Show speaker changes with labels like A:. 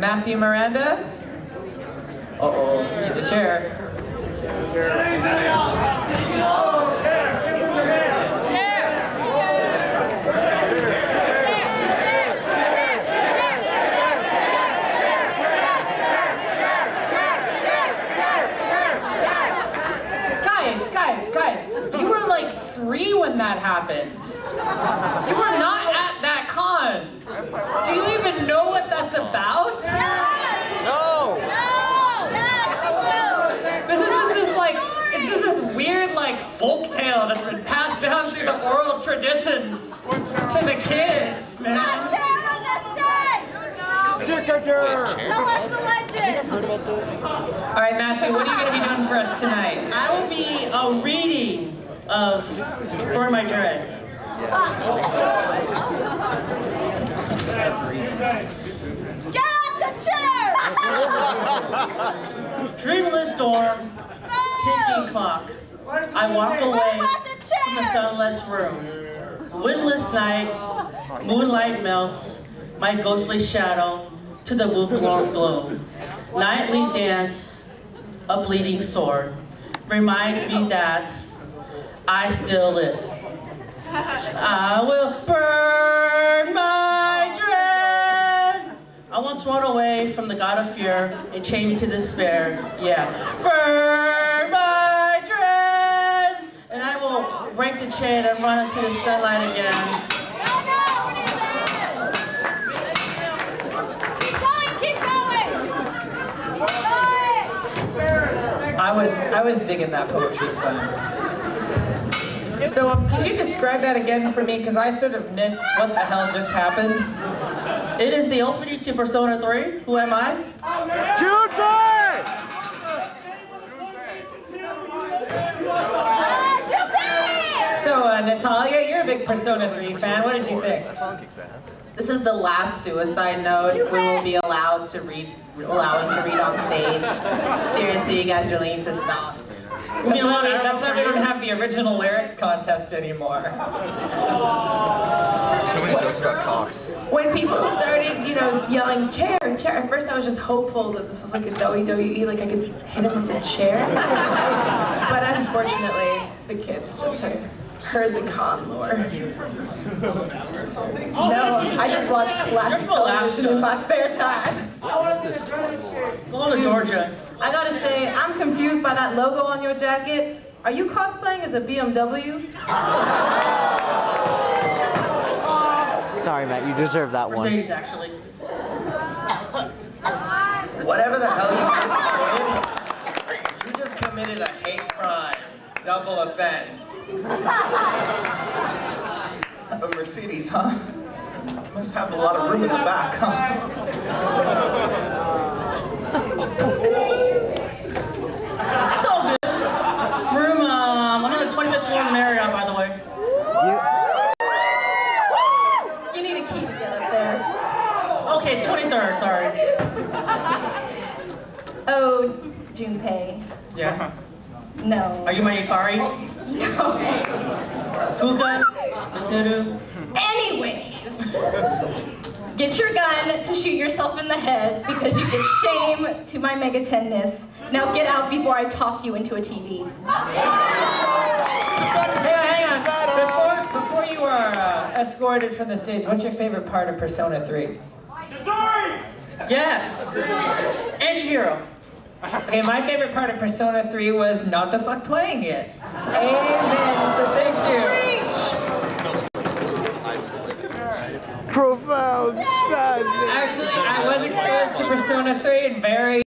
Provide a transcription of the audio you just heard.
A: Matthew Miranda? Uh-oh, needs a chair. Guys, guys, guys, you were like three when that happened. You were not at that con. Do you even know what that's about?
B: No! No!
A: This is just this like, it's just this weird like folk tale that's been passed down through the oral tradition to the kids, man.
B: Tell
C: us the legend!
B: Heard about this?
A: All right, Matthew, what are you gonna be doing for us tonight?
D: I will be a reading of Burn My Dread.
C: Get off the chair!
D: Dreamless storm, ticking clock. I walk away from the sunless room. Windless night, moonlight melts my ghostly shadow to the lukewarm glow. Nightly dance, a bleeding sword, reminds me that I still live. I will burn my dread. I once run away from the god of fear and chained me to despair. Yeah. Burn my dread. And I will break the chain and run into the sunlight again. No, no, we didn't do it.
C: Keep going! Keep going!
A: I was I was digging that poetry slam. So um, could you describe that again for me? Because I sort of missed what the hell just happened.
D: It is the opening to Persona 3. Who am I?
A: So uh, Natalia, you're a big Persona 3 fan. What did you think?
E: This is the last suicide note we will be allowed to read, allowing to read on stage. Seriously, you guys really need to stop.
A: That's why, we, that's why we don't have the original lyrics contest anymore.
B: So many jokes about cocks.
E: When people started, you know, yelling chair, chair, at first I was just hopeful that this was like a WWE, like I could hit him with a chair. But unfortunately, the kids just had heard the con lore. No, I just watch classic
D: You're full of
E: television in my spare time.
D: Go to Georgia.
E: I gotta say, I'm confused by that logo on your jacket. Are you cosplaying as a BMW?
F: Sorry, Matt, you deserve that one.
D: Mercedes, actually.
G: Whatever the hell you just did, you just committed a hate crime. Double offense.
H: A Mercedes, huh? Must have a lot of room in the back, huh?
D: It's all good. Room, um, I'm on the 25th floor in the Marriott, by the way.
E: You need a key to get up there.
D: Okay, 23rd, sorry.
E: Oh, Junpei.
D: Yeah.
E: No.
D: Are you my Ikari? Fuuka? Mitsuru?
E: Anyways, get your gun to shoot yourself in the head because you give shame to my mega tenness. Now get out before I toss you into a TV.
A: Hey, hang on. Before, before you are uh, escorted from the stage, what's your favorite part of Persona 3?
D: Yes. Edge Hero.
A: Okay, my favorite part of Persona 3 was not the fuck playing it. Amen. So thank you.
F: Profound sadness.
A: Actually, I was exposed to Persona 3 and very